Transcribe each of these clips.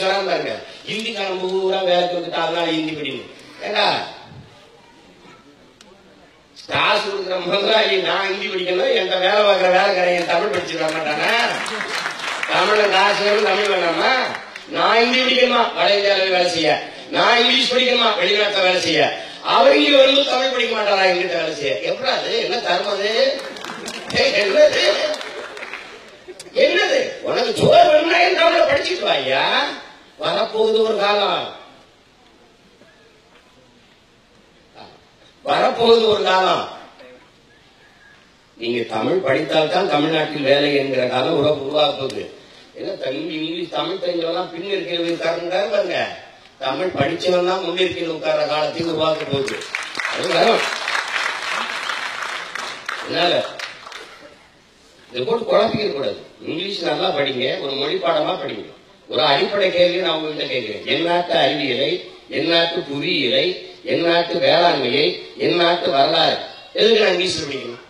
சொல்லாம பாருங்க. ஹிந்திக்காரன் பூரா வேலைக்கு வந்துட்டு அதனால ஹிந்தி படிக்கணும் ஏண்டா? காசு கொடுக்குற முதலாளி நான் ஹிந்தி படிக்கணும் என்கிட்ட வேலை பார்க்குற வேலைக்காரன் என் தமிழ் படிச்சுக்க மாட்டானா? தமிழ்ல காசு தமிழ் வேணாமா? நான் ஹிந்தி படிக்கணுமா? வட இந்தியாவில் வேலை செய்ய. நான் இங்கிலீஷ் படிக்கணுமா? வெளிநாட்டுல வேலை செய்ய. அவங்க வந்து தமிழ் படிக்க மாட்டாரா எங்கிட்ட வேலை செய்ய. எப்படா அது? என்ன தர்மம் அது? என்னது? என்னது? உனக்கு சோறு வேணும்னா ஐயா வரப்போகுது ஒரு காலம் வரப்போகுது ஒரு காலம் நீங்க தமிழ் படித்தால்தான் தமிழ்நாட்டில் வேலை என்கிற காலம் உருவா உருவாக போகுது என்ன தமிழ் இங்கிலீஷ் தமிழ் தெரிஞ்சவெல்லாம் பின் இருக்கிறது பாருங்க. தமிழ் படிச்சவன் தான் முன்னிருக்கையில் உட்கார்ற காலத்தையும் உருவாக்க போகுது. அது வரும். அதனால இதை போட்டு குழப்பிக்க கூடாது இங்கிலீஷ் நல்லா படிங்க ஒரு மொழி பாடமா படிங்க. ஒரு அடிப்படை கேள்வி நான் உங்ககிட்ட கேட்கிறேன். எந்நாட்டு அறிவியலை எந்நாட்டு புவியியலை எந்நாட்டு வேளாண்மையை எந்நாட்டு வரலாறு. எதுக்கு நான் இங்கிலீஷ் படிக்கணும்?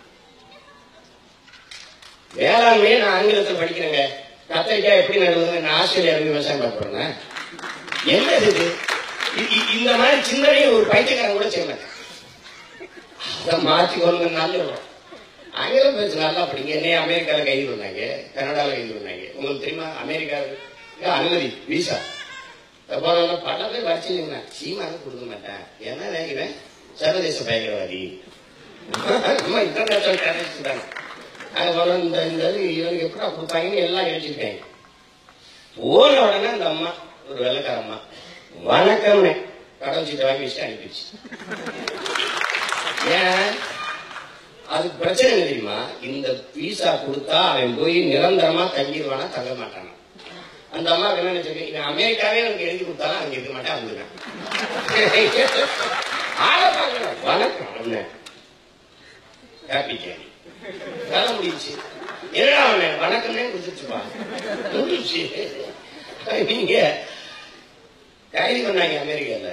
வேளாண்மையை நான் ஆங்கிலத்தில் படிக்கிறேங்க. கத்திரிக்காய் எப்படி நடுவதுன்னு நான் ஆஸ்திரேலியா விவசாயம் பார்ப்பேன் என்ன இது? இந்த மாதிரி சிந்தனையை ஒரு பைத்தியக்காரன் கூட செய்ய மாட்டேன். அதை மாற்றி கொண்டு ஆங்கிலம் பேச நல்லா படிங்க. என்னைய அமெரிக்காவில் கைது பண்ணாங்க. கனடாவில் கைது பண்ணாங்க. உங்களுக்கு தெரியுமா? அமெரிக்காவில் அனுமதி விசா போன பல பேர் வச்சுருங்க சீமானு கொடுக்க மாட்டேன். என்ன நினைக்கிறேன்? சர்வதேச பயங்கரவாதி. நம்ம இன்டர்நேஷனல் டெரரிஸ்ட் தானே. அது போல இந்த இந்த இது இவனுக்கு எப்படா கொடுப்பாங்கன்னு எல்லாம் யோசிச்சிருக்காங்க போன உடனே அந்த அம்மா ஒரு வெள்ளக்கார அம்மா வணக்கம்னு கடவுள் சீட்டை வாங்கி வச்சுட்டு அனுப்பிடுச்சு. ஏன்? அதுக்கு பிரச்சனை தெரியுமா? இந்த விசா கொடுத்தா அவன் போய் நிரந்தரமா தங்கிடுவானா தங்க மாட்டானா? அந்த அம்மா என்ன நினைச்சிருக்கு? இவன் அமெரிக்காவே எனக்கு எழுதி கொடுத்தாலும் அங்க இருக்க மாட்டேன் வந்துடுவேன் ஆளை பார்க்கணும் வணக்கம். ஹாப்பி கேரி வேலை முடிஞ்சுச்சு. என்னடா அவன்? வணக்கம்னே கொடுத்துச்சுப்பா முடிஞ்சுச்சு. நீங்க கைது பண்ணாங்க அமெரிக்கால.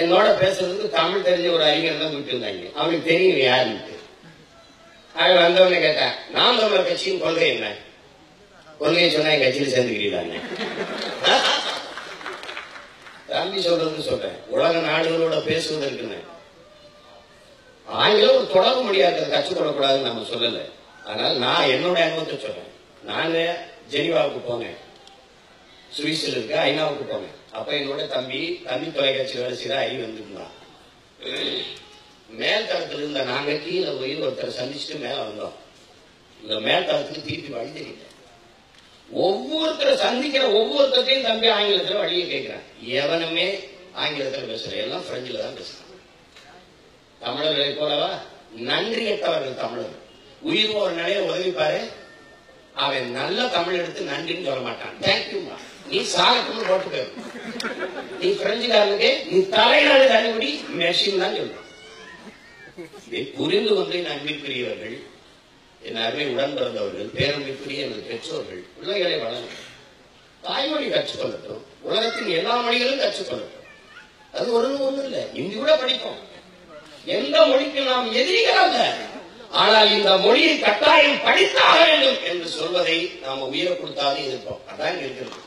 என்னோட பேசுறதுக்கு தமிழ் தெரிஞ்ச ஒரு அறிஞர் தான் கூப்பிட்டு வந்தாங்க அவனுக்கு தெரியும் யாருன்ட்டு. அவன் வந்தவனே கேட்டேன் நாம் தமிழர் கட்சியின் கொள்கை என்ன? கொள்கையை சொன்னா என் கட்சியில் சேர்ந்துக்கிறீங்களா தம்பி சொல்றதுன்னு சொல்றேன். உலக நாடுகளோட பேசுவதற்குன்னு ஆங்கிலம் தொடர தொடர்பு முடியாது கற்றுக்கொள்ளக்கூடாதுன்னு நம்ம சொல்லல. ஆனால் நான் என்னோட அனுபவத்தை சொல்றேன். நானு ஜெனிவாவுக்கு போனேன். சுவிஸ்ல இருக்க ஐநாவுக்கு போனேன். அப்ப என்னோட தம்பி தம்பி தொலைக்காட்சி வேலை செய்த ஐ வந்திருந்தான். மேல் தளத்துல இருந்த நாங்க கீழே போய் ஒருத்தரை சந்திச்சுட்டு மேல வந்தோம். இந்த மேல் தளத்துக்கு திருப்பி வழி தெரியல. ஒவ்வொருத்தரை சந்திக்கிற ஒவ்வொருத்தரையும் தம்பி ஆங்கிலத்துல வழியை கேட்கிறான் எவனுமே ஆங்கிலத்துல பேசுற எல்லாம் பிரெஞ்சில் தான் பேசுறான். தமிழர்களை போலவா? நன்றியற்றவர்கள் தமிழர். உயிர் ஒரு நிலைய உதவிப்பாரு அவன் நல்ல தமிழ் எடுத்து நன்றின்னு சொல்ல மாட்டான். தேங்க்யூமா நீ சாகட்டும்னு போட்டு நீ பிரெஞ்சுக்காரனுக்கு நீ தலைநாடு தனிபடி மெஷின் தான் சொல்றான் புரிந்து கொண்டு என் பெரியவர்கள் என் அருமை உடன் பிறந்தவர்கள் பேரன்பிற்குரிய எனது பெற்றோர்கள் பிள்ளைகளை வளரும் தாய்மொழி கற்றுக்கொள்ளட்டும். உலகத்தின் எல்லா மொழிகளும் கற்றுக்கொள்ளட்டும். அது ஒரு ஒண்ணு இல்லை. இந்தி கூட படிப்போம். எந்த மொழிக்கு நாம் எதிரிகள் அல்ல. ஆனால் இந்த மொழியை கட்டாயம் படித்தாக வேண்டும் என்று சொல்வதை நாம உயிரை கொடுத்தாலே இருப்போம். அதான் இருக்கிறது.